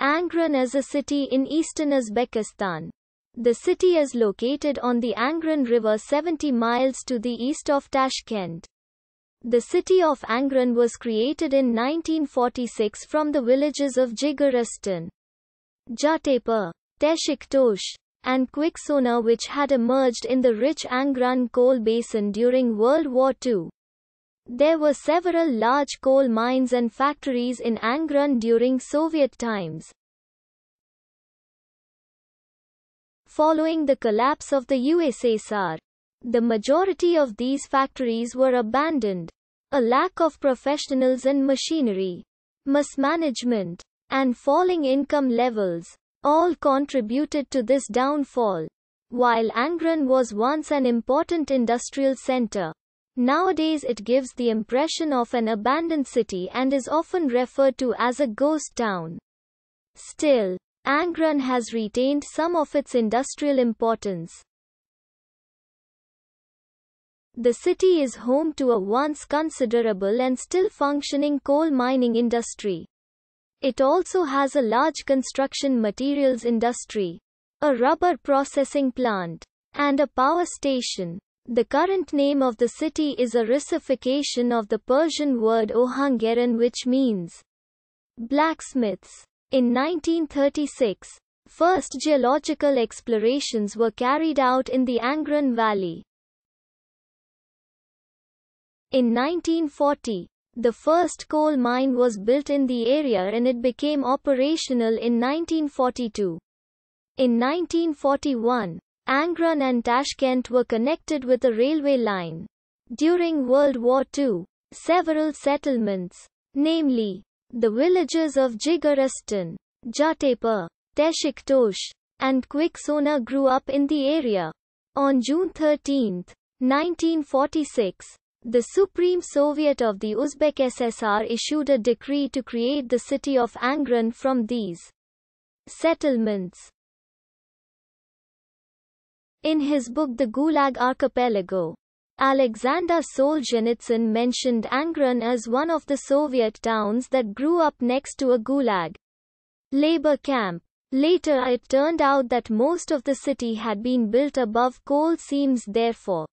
Angren is a city in eastern Uzbekistan. The city is located on the Angren River 70 miles to the east of Tashkent. The city of Angren was created in 1946 from the villages of Jigaristan, Jatepur, Teshiktosh, and Quiksona which had emerged in the rich Angren coal basin during World War II. There were several large coal mines and factories in Angren during Soviet times. Following the collapse of the USSR, the majority of these factories were abandoned. A lack of professionals and machinery, mismanagement, and falling income levels all contributed to this downfall. While Angren was once an important industrial center, nowadays it gives the impression of an abandoned city and is often referred to as a ghost town. Still, Angren has retained some of its industrial importance. The city is home to a once considerable and still functioning coal mining industry. It also has a large construction materials industry, a rubber processing plant, and a power station. The current name of the city is a russification of the Persian word Ohangaron which means blacksmiths. In 1936, first geological explorations were carried out in the Angren Valley. In 1940, the first coal mine was built in the area and it became operational in 1942. In 1941, Angren and Tashkent were connected with a railway line. During World War II, several settlements, namely, the villages of Jigaristan, Jatepur, Teshiktosh, and Quiksona grew up in the area. On June 13, 1946, the Supreme Soviet of the Uzbek SSR issued a decree to create the city of Angren from these settlements. In his book The Gulag Archipelago, Alexander Solzhenitsyn mentioned Angren as one of the Soviet towns that grew up next to a gulag labor camp. Later it turned out that most of the city had been built above coal seams therefore,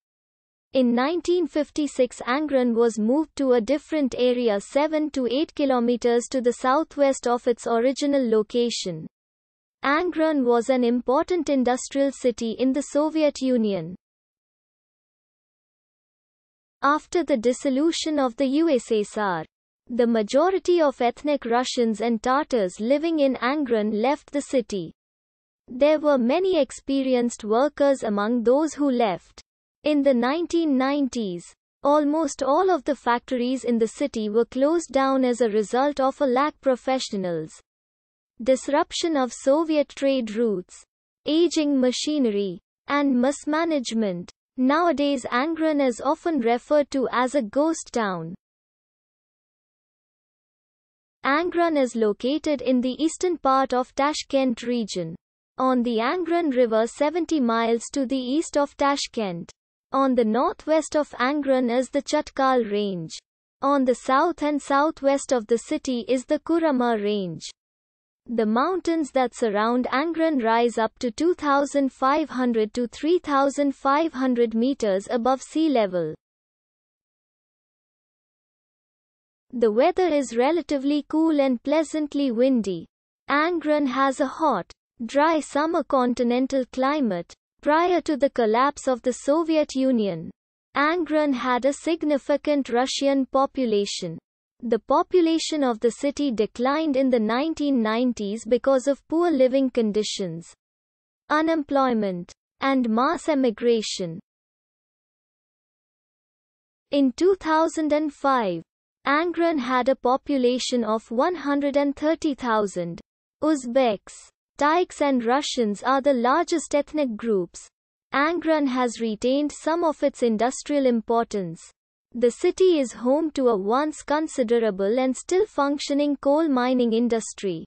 in 1956 Angren was moved to a different area 7 to 8 kilometers to the southwest of its original location. Angren was an important industrial city in the Soviet Union. After the dissolution of the USSR, the majority of ethnic Russians and Tatars living in Angren left the city. There were many experienced workers among those who left. In the 1990s, almost all of the factories in the city were closed down as a result of a lack of professionals. Disruption of Soviet trade routes, aging machinery, and mismanagement. Nowadays Angren is often referred to as a ghost town. Angren is located in the eastern part of Tashkent region. On the Angren River 70 miles to the east of Tashkent. On the northwest of Angren is the Chatkal Range. On the south and southwest of the city is the Kurama Range. The mountains that surround Angren rise up to 2,500 to 3,500 meters above sea level. The weather is relatively cool and pleasantly windy. Angren has a hot, dry summer continental climate, Prior to the collapse of the Soviet Union, Angren had a significant Russian population. The population of the city declined in the 1990s because of poor living conditions, unemployment, and mass emigration. In 2005, Angren had a population of 130,000 Uzbeks. Tajiks and Russians are the largest ethnic groups. Angren has retained some of its industrial importance. The city is home to a once considerable and still functioning coal mining industry.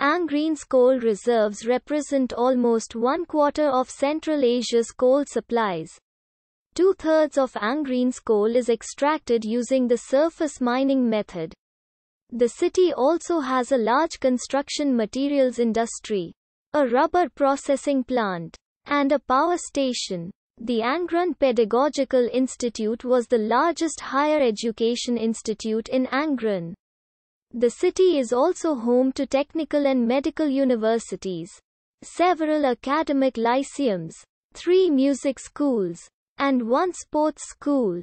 Angren's coal reserves represent almost one quarter of Central Asia's coal supplies. Two-thirds of Angren's coal is extracted using the surface mining method. The city also has a large construction materials industry, a rubber processing plant, and a power station. The Angren Pedagogical Institute was the largest higher education institute in Angren. The city is also home to technical and medical universities, several academic lyceums, three music schools, and one sports school.